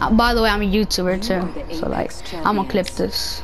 Uh, by the way, I'm a YouTuber too, so like I'm gonna clip this.